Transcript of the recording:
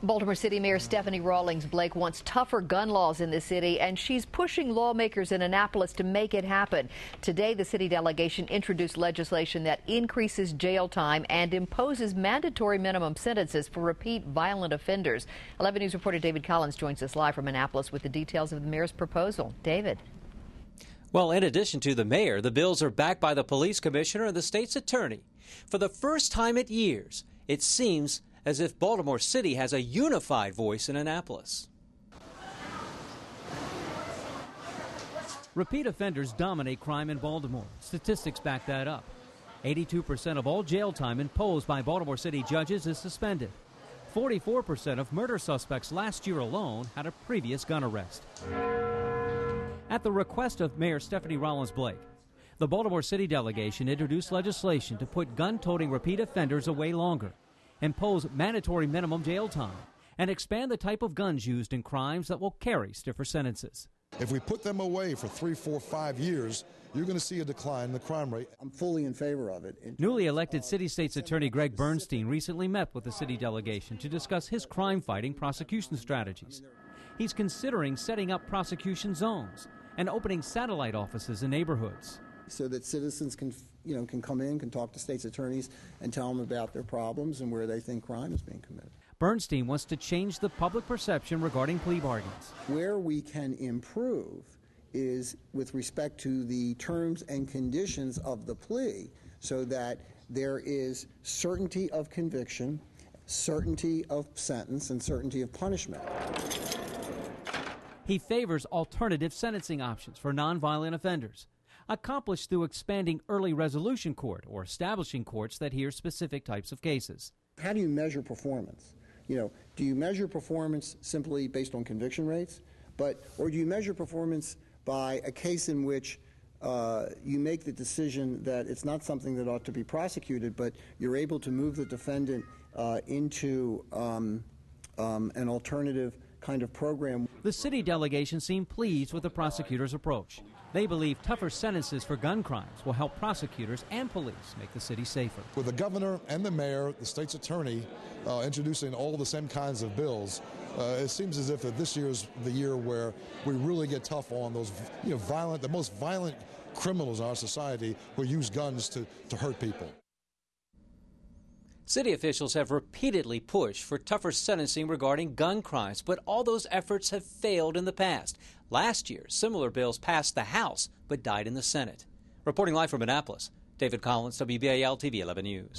Baltimore City Mayor Stephanie Rawlings Blake wants tougher gun laws in the city, and she's pushing lawmakers in Annapolis to make it happen. Today, the city delegation introduced legislation that increases jail time and imposes mandatory minimum sentences for repeat violent offenders. 11 News reporter David Collins joins us live from Annapolis with the details of the mayor's proposal. David. Well, in addition to the mayor, the bills are backed by the police commissioner and the state's attorney. For the first time in years, it seems as if Baltimore City has a unified voice in Annapolis. Repeat offenders dominate crime in Baltimore. Statistics back that up. 82% of all jail time imposed by Baltimore City judges is suspended. 44% of murder suspects last year alone had a previous gun arrest. At the request of Mayor Stephanie Rawlings Blake, the Baltimore City delegation introduced legislation to put gun toting repeat offenders away longer impose mandatory minimum jail time, and expand the type of guns used in crimes that will carry stiffer sentences. If we put them away for three, four, five years, you're going to see a decline in the crime rate. I'm fully in favor of it. Newly elected City State's Attorney Gregg Bernstein recently met with the city delegation to discuss his crime fighting prosecution strategies. He's considering setting up prosecution zones and opening satellite offices in neighborhoods so that citizens can, you know, can come in, can talk to state's attorneys, and tell them about their problems and where they think crime is being committed. Bernstein wants to change the public perception regarding plea bargains. Where we can improve is with respect to the terms and conditions of the plea so that there is certainty of conviction, certainty of sentence, and certainty of punishment. He favors alternative sentencing options for nonviolent offenders accomplished through expanding early resolution court or establishing courts that hear specific types of cases. How do you measure performance? You know, do you measure performance simply based on conviction rates, but or do you measure performance by a case in which uh, you make the decision that it's not something that ought to be prosecuted, but you're able to move the defendant uh, into um, um, an alternative kind of program. The city delegation seemed pleased with the prosecutor's approach. They believe tougher sentences for gun crimes will help prosecutors and police make the city safer. With the governor and the mayor, the state's attorney, uh, introducing all the same kinds of bills, uh, it seems as if this year is the year where we really get tough on those you know, violent, the most violent criminals in our society who use guns to, to hurt people. City officials have repeatedly pushed for tougher sentencing regarding gun crimes, but all those efforts have failed in the past. Last year, similar bills passed the House but died in the Senate. Reporting live from Annapolis, David Collins, WBAL TV 11 News.